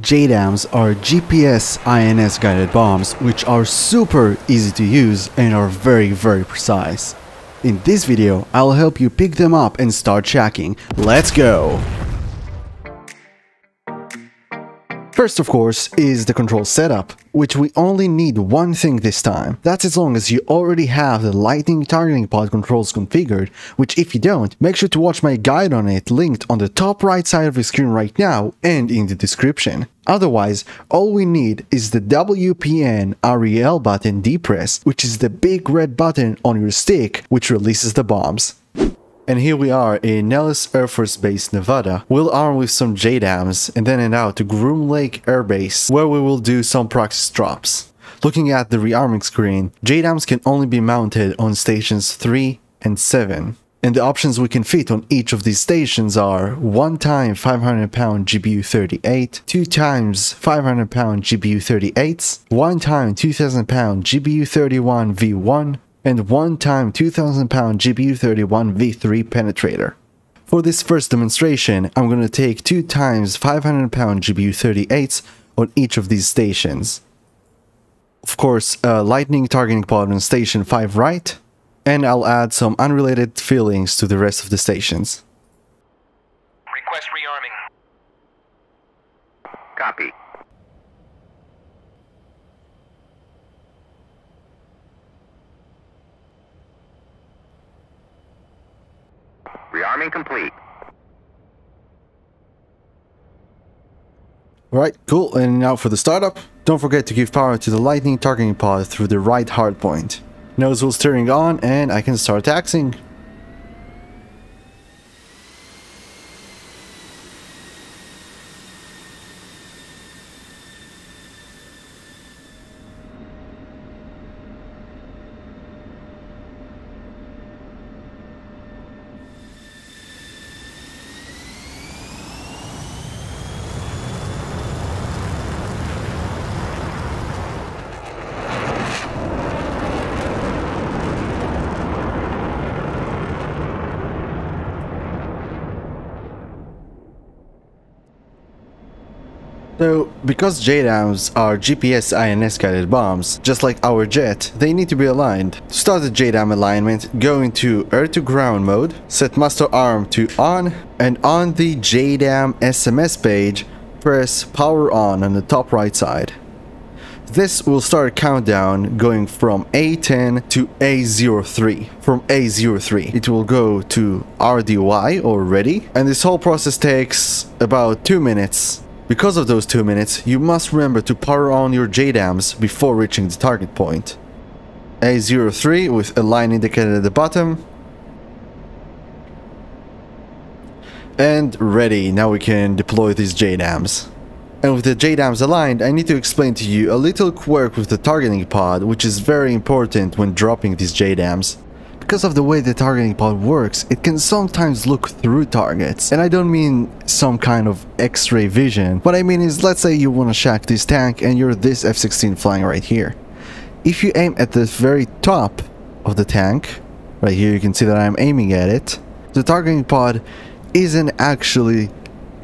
JDAMs are GPS INS guided bombs which are super easy to use and are very very precise. In this video, I'll help you pick them up and start checking. Let's go! First of course is the control setup, which we only need one thing this time. That's as long as you already have the LITENING targeting pod controls configured, which if you don't, make sure to watch my guide on it linked on the top right side of your screen right now and in the description. Otherwise, all we need is the WPN REL button depress, which is the big red button on your stick which releases the bombs. And here we are in Nellis Air Force Base, Nevada. We'll arm with some JDAMs and then head out to Groom Lake Air Base, where we will do some practice drops. Looking at the rearming screen, JDAMs can only be mounted on stations 3 and 7. And the options we can fit on each of these stations are 1 time 500 pound GBU 38, 2 times 500 pound GBU 38s, 1 time 2000 pound GBU 31 V1, and one time 2000 pound GBU31 V3 penetrator. For this first demonstration, I'm going to take 2 times 500 pound GBU38s on each of these stations. Of course, a LITENING targeting pod on station 5 right, and I'll add some unrelated fillings to the rest of the stations. Request rearming. Copy. Rearming complete. Alright, cool, and now for the startup. Don't forget to give power to the LITENING targeting pod through the right hardpoint. Nose wheel steering on and I can start taxing. So, because JDAMs are GPS INS guided bombs, just like our jet, they need to be aligned. To start the JDAM alignment, go into air to ground mode, set master arm to on, and on the JDAM SMS page, press power on on the top right side. This will start a countdown going from A10 to A03. From A03, it will go to RDY or ready, and this whole process takes about 2 minutes because of those 2 minutes, you must remember to power on your JDAMs before reaching the target point. A03 with a line indicated at the bottom. And ready, now we can deploy these JDAMs. And with the JDAMs aligned, I need to explain to you a little quirk with the targeting pod, which is very important when dropping these JDAMs. Because of the way the targeting pod works, it can sometimes look through targets. And I don't mean some kind of x-ray vision. What I mean is, let's say you want to shack this tank and you're this F-16 flying right here. If you aim at the very top of the tank, right here you can see that I'm aiming at it, the targeting pod isn't actually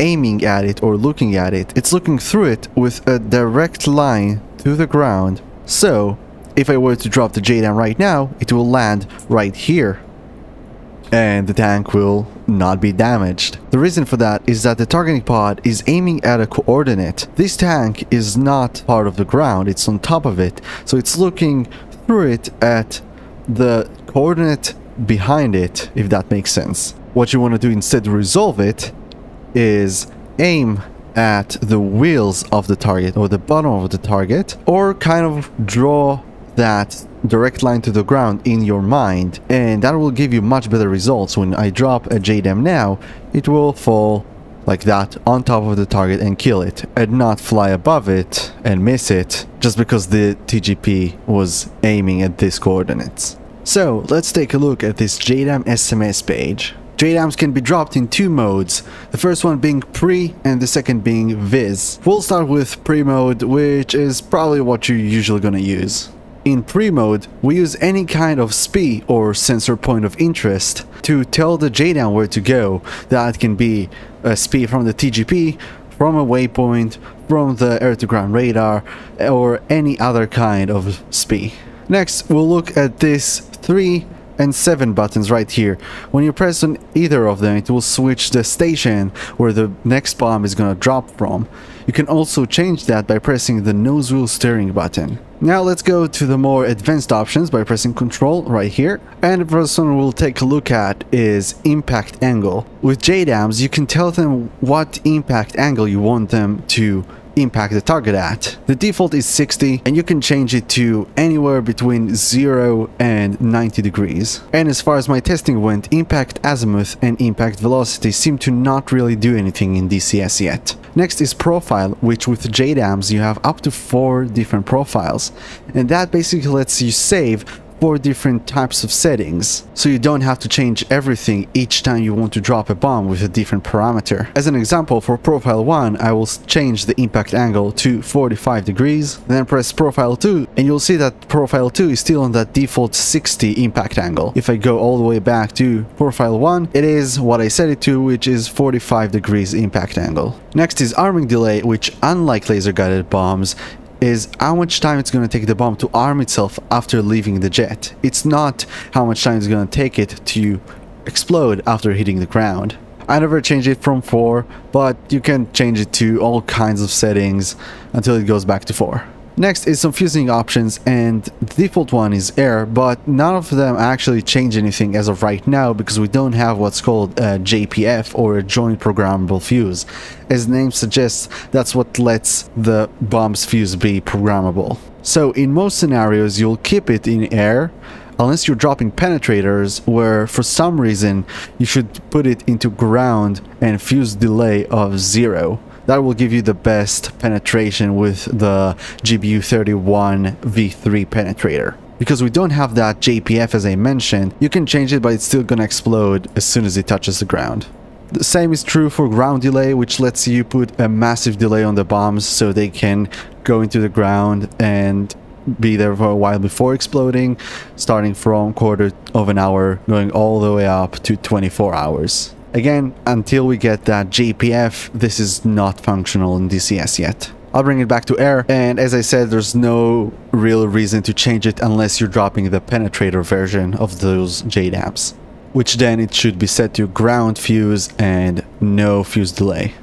aiming at it or looking at it. It's looking through it with a direct line to the ground. So, if I were to drop the JDAM right now, it will land right here. And the tank will not be damaged. The reason for that is that the targeting pod is aiming at a coordinate. This tank is not part of the ground, it's on top of it. So it's looking through it at the coordinate behind it, if that makes sense. What you want to do instead to resolve it is aim at the wheels of the target or the bottom of the target or kind of draw that direct line to the ground in your mind and that will give you much better results when I drop a JDAM now it will fall like that on top of the target and kill it and not fly above it and miss it just because the TGP was aiming at these coordinates. So let's take a look at this JDAM SMS page. JDAMs can be dropped in two modes, the first one being pre and the second being viz. We'll start with pre mode which is probably what you're usually gonna use. In pre-mode, we use any kind of SPI or sensor point of interest to tell the JDAM where to go. That can be a SPI from the TGP, from a waypoint, from the air-to-ground radar or any other kind of SPI. Next, we'll look at this 3 and 7 buttons right here. When you press on either of them, it will switch the station where the next bomb is gonna drop from. You can also change that by pressing the nose wheel steering button. Now let's go to the more advanced options by pressing Control right here. And the first one we'll take a look at is impact angle. With JDAMs, you can tell them what impact angle you want them to impact the target at. The default is 60 and you can change it to anywhere between 0 and 90 degrees. And as far as my testing went, impact azimuth and impact velocity seem to not really do anything in DCS yet. Next is profile, which with JDAMs you have up to 4 different profiles. And that basically lets you save four different types of settings, so you don't have to change everything each time you want to drop a bomb with a different parameter. As an example, for profile 1, I will change the impact angle to 45 degrees, then press profile 2, and you'll see that profile 2 is still on that default 60 impact angle. If I go all the way back to profile 1, it is what I set it to, which is 45 degrees impact angle. Next is arming delay, which unlike laser guided bombs, is how much time it's going to take the bomb to arm itself after leaving the jet. It's not how much time it's going to take it to explode after hitting the ground. I never changed it from 4, but you can change it to all kinds of settings until it goes back to 4. Next is some fusing options and the default one is air but none of them actually change anything as of right now because we don't have what's called a JPF or a joint programmable fuse. As the name suggests that's what lets the bomb's fuse be programmable. So in most scenarios you'll keep it in air unless you're dropping penetrators where for some reason you should put it into ground and fuse delay of zero that will give you the best penetration with the GBU31 V3 penetrator. Because we don't have that JPF as I mentioned, you can change it but it's still gonna explode as soon as it touches the ground. The same is true for ground delay, which lets you put a massive delay on the bombs so they can go into the ground and be there for a while before exploding, starting from quarter of an hour, going all the way up to 24 hours. Again, until we get that JPF, this is not functional in DCS yet. I'll bring it back to air, and as I said, there's no real reason to change it unless you're dropping the penetrator version of those JDAMs, which then it should be set to ground fuse and no fuse delay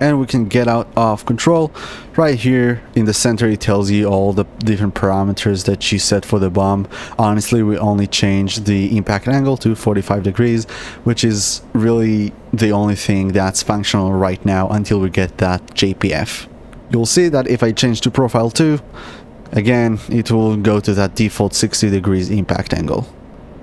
and we can get out of control. Right here in the center it tells you all the different parameters that you set for the bomb. Honestly we only changed the impact angle to 45 degrees which is really the only thing that's functional right now until we get that JPF you'll see that if I change to profile 2 again it will go to that default 60 degrees impact angle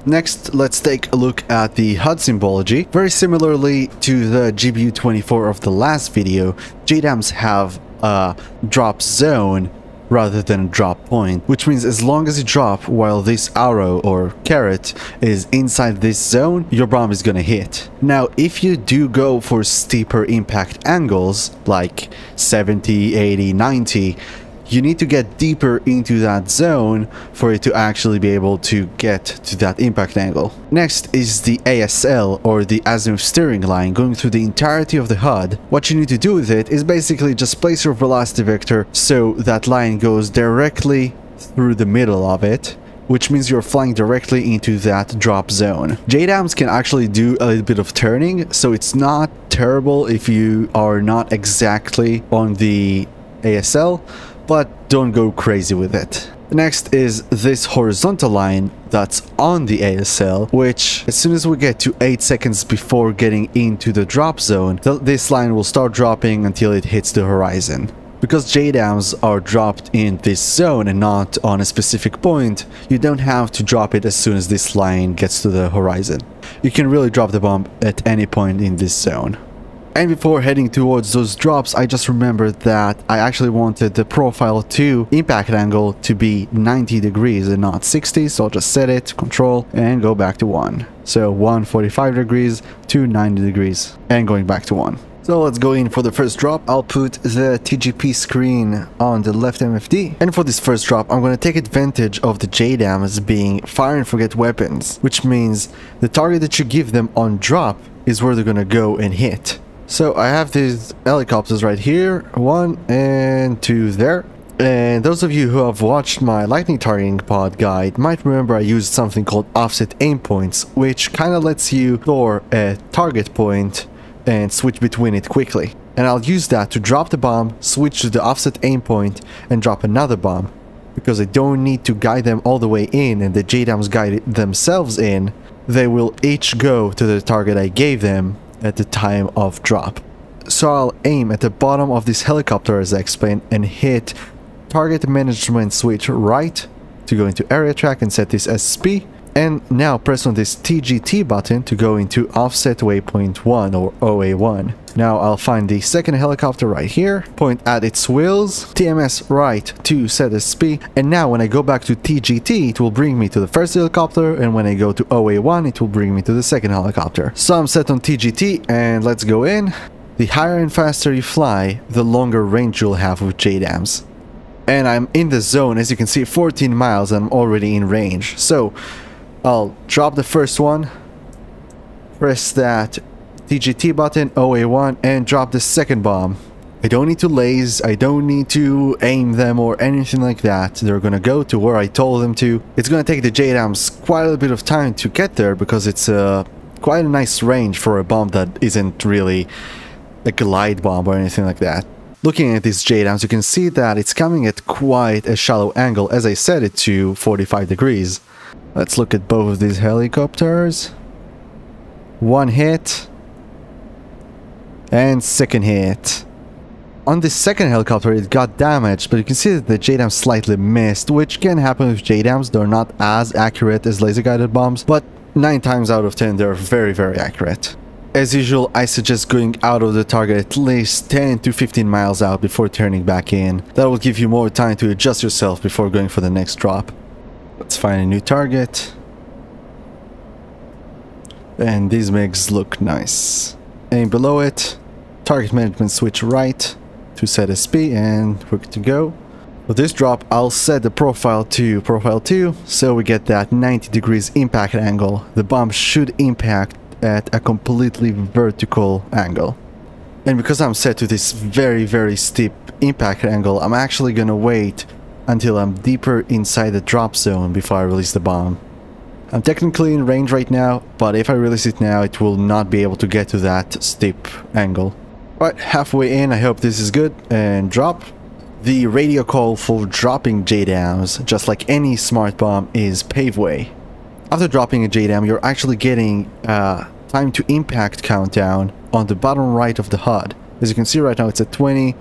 Next, let's take a look at the HUD symbology. Very similarly to the GBU24 of the last video, JDAMs have a drop zone rather than a drop point, which means as long as you drop while this arrow or caret is inside this zone, your bomb is gonna hit. Now, if you do go for steeper impact angles, like 70, 80, 90, you need to get deeper into that zone for it to actually be able to get to that impact angle. Next is the ASL or the azimuth steering line going through the entirety of the HUD. What you need to do with it is basically just place your velocity vector so that line goes directly through the middle of it which means you're flying directly into that drop zone. JDAMs can actually do a little bit of turning, so it's not terrible if you are not exactly on the ASL, but don't go crazy with it. Next is this horizontal line that's on the ASL, which as soon as we get to 8 seconds before getting into the drop zone, th this line will start dropping until it hits the horizon. Because JDAMs are dropped in this zone and not on a specific point, you don't have to drop it as soon as this line gets to the horizon. You can really drop the bomb at any point in this zone. And before heading towards those drops, I just remembered that I actually wanted the profile 2 impact angle to be 90 degrees and not 60, so I'll just set it, control, and go back to 1. So 145 degrees to 90 degrees, and going back to 1. So let's go in for the first drop. I'll put the TGP screen on the left MFD. And for this first drop, I'm going to take advantage of the JDAMs being fire and forget weapons, which means the target that you give them on drop is where they're going to go and hit. So I have these helicopters right here, one and two there. And those of you who have watched my LITENING targeting pod guide might remember I used something called offset aim points, which kind of lets you store a target point and switch between it quickly. And I'll use that to drop the bomb, switch to the offset aim point and drop another bomb. Because I don't need to guide them all the way in and the JDAMs guide themselves in, they will each go to the target I gave them at the time of drop. So I'll aim at the bottom of this helicopter as I explained and hit target management switch right to go into area track and set this as SP and now press on this TGT button to go into offset waypoint 1 or OA1. Now I'll find the second helicopter right here, point at its wheels, TMS right to set SP, and now when I go back to TGT it will bring me to the first helicopter and when I go to OA1 it will bring me to the second helicopter. So I'm set on TGT and let's go in. The higher and faster you fly, the longer range you'll have with JDAMs. And I'm in the zone, as you can see 14 miles and I'm already in range. So I'll drop the first one, press that TGT button, OA1, and drop the second bomb. I don't need to laze, I don't need to aim them or anything like that. They're gonna go to where I told them to. It's gonna take the JDAMs quite a bit of time to get there because it's uh, quite a nice range for a bomb that isn't really a glide bomb or anything like that. Looking at these JDAMs, you can see that it's coming at quite a shallow angle as I set it to 45 degrees. Let's look at both of these helicopters. One hit. And second hit. On the second helicopter it got damaged, but you can see that the JDAM slightly missed, which can happen with JDAMs. They're not as accurate as laser guided bombs, but 9 times out of 10 they're very very accurate. As usual, I suggest going out of the target at least 10 to 15 miles out before turning back in. That will give you more time to adjust yourself before going for the next drop. Let's find a new target. And these MiGs look nice. Aim below it, target management switch right to set a SP and we're good to go. For this drop, I'll set the profile to profile 2, so we get that 90 degrees impact angle. The bomb should impact at a completely vertical angle. And because I'm set to this very very steep impact angle, I'm actually gonna wait until I'm deeper inside the drop zone before I release the bomb. I'm technically in range right now, but if I release it now, it will not be able to get to that steep angle. Right, halfway in, I hope this is good, and drop. The radio call for dropping JDAMs, just like any smart bomb, is Paveway. After dropping a JDAM, you're actually getting uh, time to impact countdown on the bottom right of the HUD. As you can see right now, it's at 20,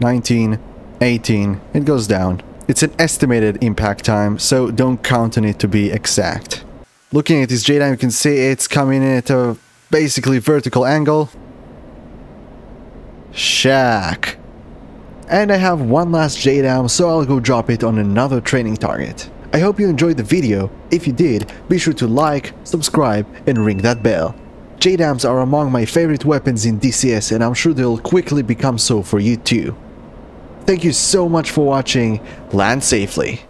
19, 18, it goes down. It's an estimated impact time, so don't count on it to be exact. Looking at this JDAM, you can see it's coming in at a basically vertical angle. Shack. And I have one last JDAM, so I'll go drop it on another training target. I hope you enjoyed the video. If you did, be sure to like, subscribe, and ring that bell. JDAMs are among my favorite weapons in DCS and I'm sure they'll quickly become so for you too. Thank you so much for watching, land safely.